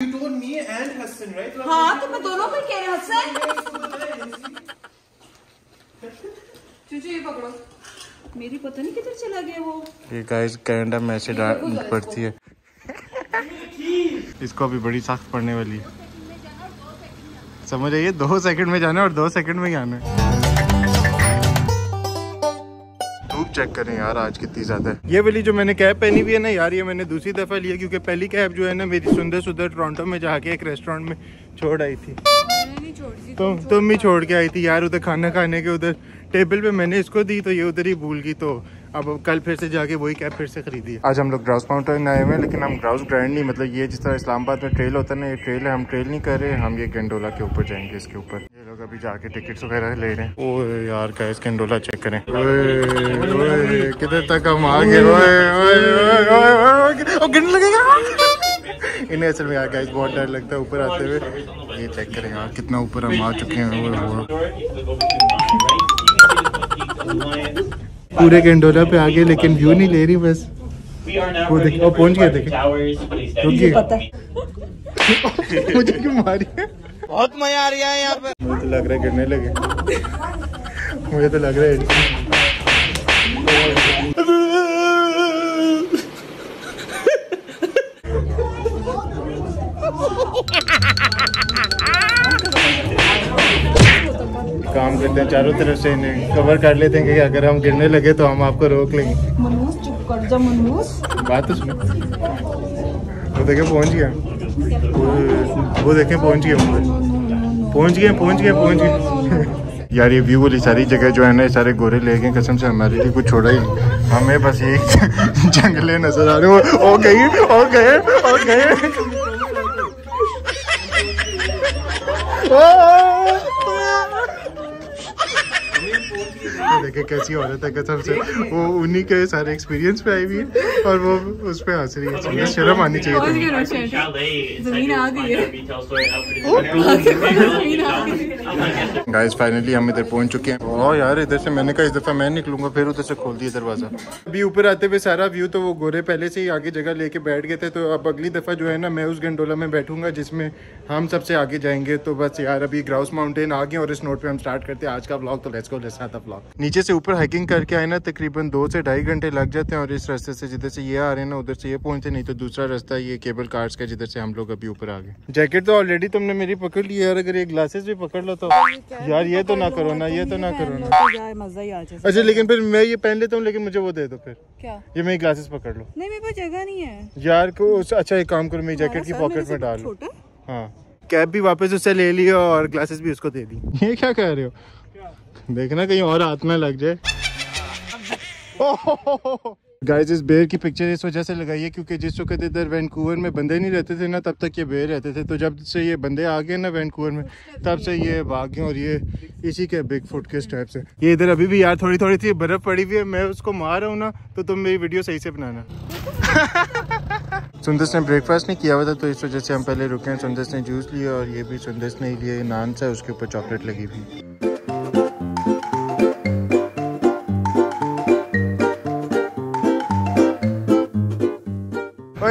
You told me and Hassan, right? हाँ तो मैं दोनों को कह रही हूँ हसन चूचू ये पकड़ो। मेरी पता नहीं किधर चला गया वो। ये गाइस कनाडा में ऐसे डांट पड़ती है। इसको अभी बड़ी सख्त पड़ने वाली है। समझ आइए दो सेकंड में जाना है और दो सेकंड में ही आना है। धूप चेक करें यार आज कितनी ज़्यादा है। ये वाली जो मैंने कैब पहनी हुई है ना यार ये मैंने दूसरी दफ़ा लिया क्योंकि पहली कैब जो है ना मेरी सुंदर सुंदर टोरंटो में जाके एक रेस्टोरेंट में छोड़ आई थी। तुम तुम ही छोड़ के आई थी यार उधर खाना खाने के उधर टेबल पे मैंने इसको दी तो ये उधर ही भूल गई। तो अब कल फिर से जाके वही कैब फिर से खरीदी आज हम लोग ग्राउस माउंटेन आए हुए हैं लेकिन हम ग्राउस ग्राइंड नहीं मतलब ये जिस तरह इस्लामाबाद में ट्रेल होता है ना ये ट्रेल है हम ट्रेल नहीं कर रहे हम ये गंडोला के ऊपर जाएँगे इसके ऊपर। लोग अभी जाके टिकट्स वगैरह ले रहे हैं ओ यार का गंडोला चेक करें ओए ओए किधर तक हम आ गए ओए ओए ओए ओए ओए लगेगा इन्हें असल में यार गाइस बहुत डर लगता है ऊपर आते हुए ये चेक करें यार कितना ऊपर हम आ चुके हैं ओए ओए पूरे गंडोला पे आगे लेकिन व्यू नहीं ले रही बस वो देखिए पहुँच गया देखिए रुकिए मुझे क्यों मारी बहुत मज़ा आ रहा है यहाँ पे। मुझे तो लग रहा है गिरने लगे। मुझे तो लग रहा है काम करते हैं चारों तरफ़ से इन्हें। कवर कर लेते हैं कि अगर हम गिरने लगे तो हम आपको रोक लेंगे। मनूस चुप कर जा मनूस बात तो सुनो। वो देखे पहुँच गया। वो- देखें, पहुँच गए पहुँच गए पहुँच गए पहुँच गए। यार, ये व्यू वाली सारी जगह जो है ना सारे गोरे ले गए कसम से हमारे लिए कुछ छोड़ा ही हमें बस ये जंगले नज़र आ रहे हो। ओ और गए ओ गए ये देखे कैसी औरत है कसम से। वो उन्हीं के सारे एक्सपीरियंस पे आई हुई है और वो उस पर हंस रही है। शर्म आनी चाहिए है गाइस फाइनली हम इधर पहुँच चुके हैं। ओ यार इधर से मैंने कहा इस दफ़ा मैं निकलूँगा फिर उधर से खोल दिया दरवाज़ा। अभी ऊपर आते हुए सारा व्यू तो वो गोरे पहले से ही आगे जगह लेके बैठ गए थे तो अब अगली दफ़ा जो है ना मैं उस गंडोला में बैठूँगा जिसमें हम सबसे आगे जाएँगे। तो बस यार अभी ग्राउस माउंटेन आ गए और इस नोट पे हम स्टार्ट करते हैं। आज का ब्लॉग तो let's go let's start the blog नीचे से ऊपर हाइकिंग करके आए ना तकरीबन दो से ढाई घंटे लग जाते हैं और इस रास्ते से जिधर से ये आ रहे हैं ना उधर से ये पहुँचते नहीं तो दूसरा रास्ता ये केबल कार्स का जिधर से हम लोग अभी ऊपर आ गए। जैकेट तो ऑलरेडी तुमने मेरी पकड़ ली है यार अगर ये ग्लासेस भी पकड़ लो तो। यार ये तो ना करो ना ये तो ना करो ना। मज़ा ही आ जाए अच्छा लेकिन फिर मैं ये पहन लेता हूँ लेकिन मुझे वो दे दो फिर। क्या? ये मेरी ग्लासेस पकड़ लो। नहीं मेरे पास जगह नहीं है। यार को अच्छा एक काम करो मेरी जैकेट की पॉकेट में डाल। हाँ। कैब भी वापस उससे ले लिया और ग्लासेस भी उसको दे दी। ये क्या कह रहे हो? देखना कहीं और हाथ में लग जाए। गाइस इस बेर की पिक्चर इस वजह से लगाई है क्योंकि जिस वक्त इधर वैंकूवर में बंदे नहीं रहते थे ना, तब तक ये बेर रहते थे। तो जब से ये बंदे आ गए ना वैंकूवर में, तब से ये भाग गए और ये इसी के बिग फुट के स्टेप से ये इधर अभी भी यार थोड़ी थोड़ी सी बर्फ़ पड़ी हुई है, मैं उसको मार रहा हूँ ना तो तुम मेरी वीडियो सही से बनाना। सुंदर ने ब्रेकफास्ट नहीं किया हुआ था तो इस वजह से हम पहले रुके हैं। सुंदर ने जूस लिया और ये भी सुंदर ने लिए नान सा उसके ऊपर चॉकलेट लगी हुई।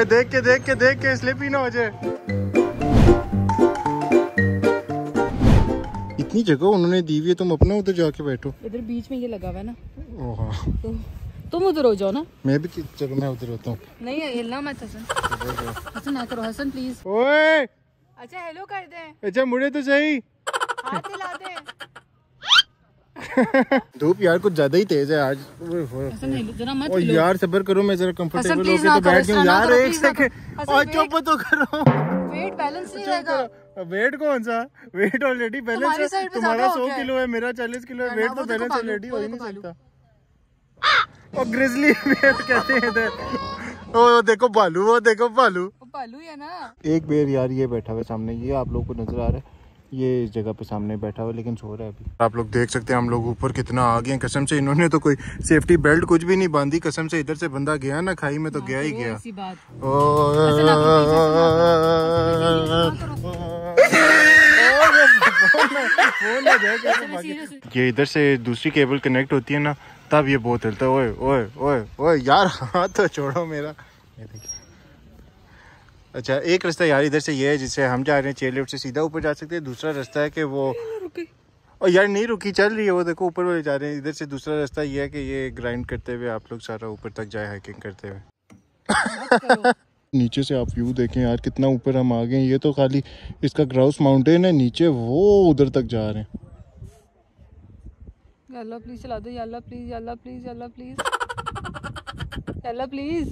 देख के देख के देख के स्लिप ही ना हो जाए। इतनी जगह उन्होंने दी हुई है तुम अपना उधर जाके बैठो। इधर बीच में ये लगा हुआ है ना। ओ हाँ। तो तुम उधर हो जाओ ना। मैं भी चलो मैं उधर होता हूँ। नहीं हिलना मत हसन। हसन ना करो हसन प्लीज़ ओए! अच्छा हेलो कर दे। अच्छा मुड़े तो सही। हाथ हिला दे। धूप यार कुछ ज़्यादा ही तेज है आज। हिलो यार सबर करो मैं जरा कंफर्टेबल please होके तो बैठ ना यार एक सेकंड और चुप तो करो। वेट बैलेंस नहीं रहेगा। वेट कौन सा? वेट ऑलरेडी बैलेंस है। तुम्हारा ज़्यादा हो सौ गया है। किलो है मेरा चालीस किलो है वेट तो तो बैलेंस ऑलरेडी हो ही तो नहीं सकता। और ग्रिजली वेट कहते हैं इधर। ओ देखो भालू वो देखो भालू। पालू है ना। एक बेर यार ये बैठा हुआ सामने ये आप लोग को नज़र आ रहा है। ये इस जगह पे सामने बैठा हुआ लेकिन सो रहा है अभी। आप लोग देख सकते हैं हम लोग ऊपर कितना आ गए हैं। कसम से इन्होंने तो कोई सेफ्टी बेल्ट कुछ भी नहीं बांधी। कसम से इधर से बंदा गया ना खाई में तो गया ही गया। ऐसी बात। ओ ये इधर से दूसरी केबल कनेक्ट होती है ना तब ये बहुत हिलता है ओए ओए ओए ओए यार हाथ तो छोड़ो मेरा। ये देखिए। अच्छा एक रास्ता यार इधर से ये है जिससे हम जा रहे हैं चेयर लिफ्ट से सीधा ऊपर जा सकते हैं दूसरा रास्ता है कि वो और यार नहीं रुकी चल रही है वो देखो ऊपर वाले जा रहे हैं इधर से दूसरा रास्ता ये है कि ये ग्राइंड करते हुए आप लोग सारा ऊपर तक जाए हाइकिंग करते हुए। नीचे से आप व्यू देखें यार कितना ऊपर हम आ गए ये तो खाली इसका ग्राउस माउंटेन है नीचे वो उधर तक जा रहे हैं। प्लीज़ चला दो या प्लीज़ या प्लीज़ या प्लीज़ या प्लीज़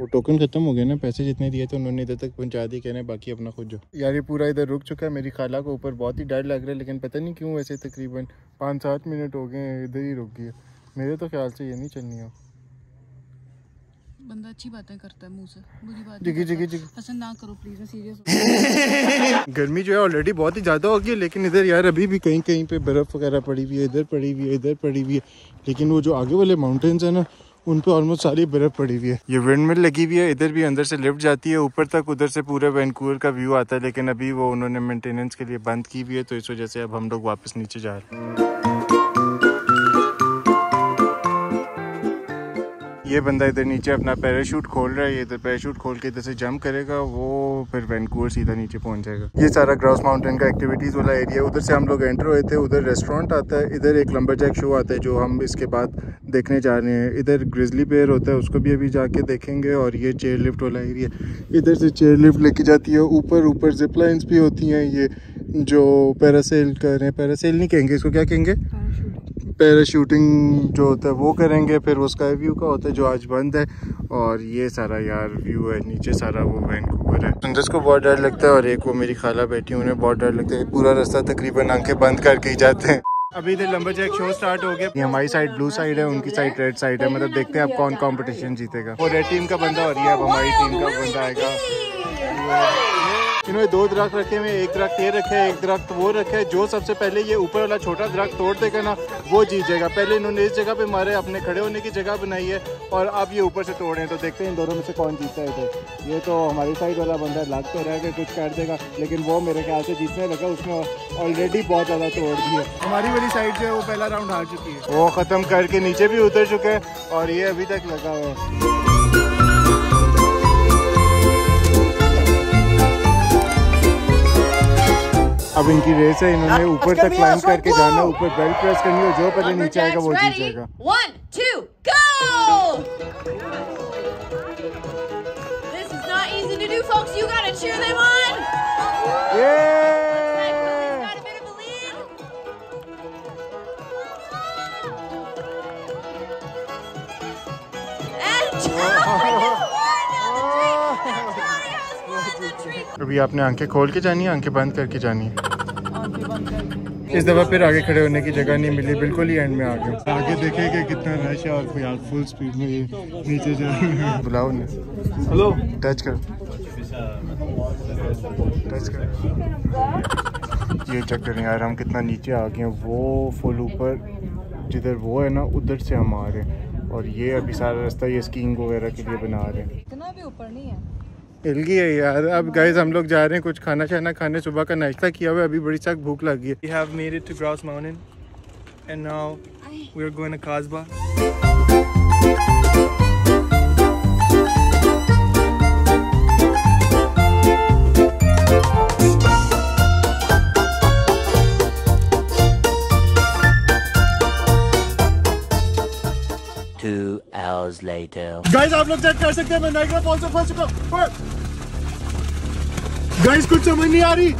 वो टोकन खत्म हो गए ना पैसे जितने दिए थे उन्होंने इधर तक पहुँचा दिए कहने बाकी अपना खुद जो। यार ये पूरा इधर रुक चुका है मेरी खाला को ऊपर बहुत ही डर लग रहा है लेकिन पता नहीं क्यों वैसे तकरीबन पाँच सात मिनट हो गए इधर ही रुक गई है मेरे तो ख्याल से ये नहीं चलनी है। बंदा अच्छी बातें करता है मुँह से बुरी बात जिगी जिगी जिगी। पसंद ना करो प्लीज़ मैं सीरियस गर्मी जो है ऑलरेडी बहुत ही ज़्यादा होगी लेकिन इधर यार अभी भी कहीं कहीं पे बर्फ़ वगैरह पड़ी हुई है इधर पड़ी हुई है इधर पड़ी हुई है लेकिन वो जो आगे वाले माउंटेन्स है ना उन पर ऑलमोस्ट सारी बर्फ़ पड़ी हुई है। ये विंड मिल लगी हुई है, इधर भी अंदर से लिफ्ट जाती है, ऊपर तक उधर से पूरे वैनकूवर का व्यू आता है, लेकिन अभी वो उन्होंने मेंटेनेंस के लिए बंद की हुई है तो इस वजह से अब हम लोग वापस नीचे जा रहे हैं। ये बंदा इधर नीचे अपना पैराशूट खोल रहा है, ये इधर पैराशूट खोल के इधर से जंप करेगा, वो फिर वैनकूवर सीधा नीचे पहुँच जाएगा। ये सारा ग्राउस माउंटेन का एक्टिविटीज़ वाला एरिया उधर से हम लोग एंटर हुए थे, उधर रेस्टोरेंट आता है, इधर एक लंबर जैक शो आता है, जो हम इसके बाद देखने जा रहे हैं। इधर ग्रिजली पेयर होता है, उसको भी अभी जाके देखेंगे, और ये चेयर लिफ्ट वाला एरिया इधर से चेयर लिफ्ट लेके जाती है, ऊपर ऊपर जिप भी होती हैं, ये जो पैरासेल कर रहे हैं। पैरासेल नहीं कहेंगे, इसको क्या कहेंगे? पैराशूटिंग जो होता है वो करेंगे फिर वो स्काई व्यू का होता है जो आज बंद है और ये सारा यार व्यू है नीचे सारा वो वैनकूवर है। सुंदर को बहुत डर लगता है और एक वो मेरी खाला बैठी उन्हें बहुत डर लगता है पूरा रास्ता तकरीबन आँखें बंद करके ही जाते हैं। अभी इधर लंबा जैक शो स्टार्ट हो गया। ये हमारी साइड ब्लू साइड है उनकी साइड रेड साइड है मतलब देखते हैं अब कौन कंपटीशन जीतेगा। वो रेड टीम का बंदा और ये अब हमारी टीम का बंदा आएगा। इन्होंने दो दरख्त रखे हुए एक दरख्त ये रखे है एक दरख्त वो रखे है जो सबसे पहले ये ऊपर वाला छोटा दरख्त तोड़ देगा ना वो जीत जाएगा। पहले इन्होंने इस जगह पे मारे अपने खड़े होने की जगह बनाई है और अब ये ऊपर से तोड़े तो देखते हैं इन दोनों में से कौन जीतता है इधर। ये तो हमारी साइड वाला बंदा लग तो रहा है कि कुछ कर देगा लेकिन वो मेरे ख्याल से जीतने लगा उसने ऑलरेडी बहुत ज़्यादा तोड़ दिया हमारी वाली साइड जो है वो पहला राउंड हार चुकी है। वो ख़त्म करके नीचे भी उतर चुके हैं और ये अभी तक लगा हुआ है। अब इनकी रेस है इन्होंने ऊपर तक क्लाइंब करके जाना ऊपर बेल्ट प्रेस करनी है जो पहले नीचे आएगा वो जीत जाएगा। अभी आपने आँखें खोल के जानी है आँखें बंद करके जानी है? इस दफ़ा फिर आगे खड़े होने की जगह नहीं मिली बिल्कुल ही एंड में आ गए। आगे देखे कि कितना रश है और यार फुल स्पीड में नीचे जा रहे हैं। बुलाओ ने हेलो टच कर। टच कर। ये चेक करें यार हम कितना नीचे आ गए हैं वो फुल ऊपर जिधर वो है ना उधर से हम आ रहे हैं। और ये अभी सारा रास्ता ये स्कीइंग वगैरह के लिए बना रहे हैं। इतना भी ऊपर नहीं है। हिलगी है यार। अब गाइस हम लोग जा रहे हैं कुछ खाना शाना खाने सुबह का नाश्ता किया हुआ है। अभी बड़ी सख्त भूख लगी है। We have made it to Grouse Mountain, and now we're going to Kasbah. Two hours later. Guys आप लोग चेक कर सकते हैं। मैं नाइग्रा फॉल्स से फंस चुका हूँ। गाइस कुछ समझ नहीं आ रही।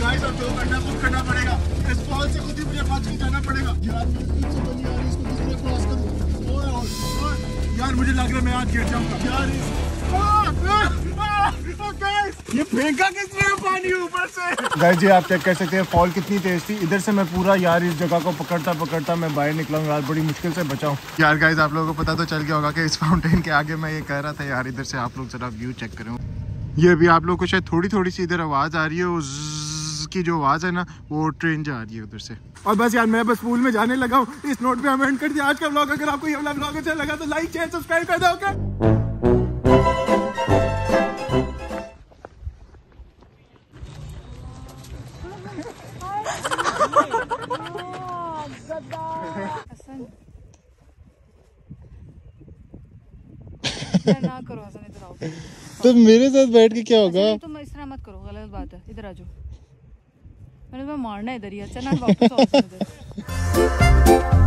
गाइस अब दो घंटा खुद करना पड़ेगा। इस पॉल से खुद ही मुझे बच के जाना पड़ेगा। यार कुछ समझ नहीं आ रही, इसको किस तरह क्रॉस करूँ? ओए ओए ओए यार, मुझे लग रहा है मैं आज गिर जाऊँगा। यार, इस गाइस ये फेंका किसने पानी ऊपर से? गाइस जी आप चेक कर सकते हैं फॉल कितनी तेज थी। इधर से मैं पूरा यार इस जगह को पकड़ता पकड़ता मैं बाहर निकला हूँ। यार बड़ी मुश्किल से बचाऊं। यार गाइस आप लोगों को पता तो चल गया होगा कि इस फाउंटेन के आगे मैं ये कह रहा था यार इधर से आप लोग जरा व्यू चेक करें। ये भी आप लोग को शायद थोड़ी थोड़ी सी इधर आवाज़ आ रही है की जो आवाज़ है ना वो ट्रेन जा रही है उधर से। और बस यार मैं बस पूल में जाने लगा हूँ। इस नोट पे हम एंड कर दिया। आज का ब्लॉग अगर आपको ये वाला ब्लॉग अच्छा लगा तो लाइक शेयर सब्सक्राइब कर दो ना करो हसन तो मेरे साथ बैठ के क्या होगा? तुम इस तरह मत करो गलत बात है। इधर आ जाओ। मैंने तुम्हें मारना है इधर ही अच्छा ना वापस आओ। इधर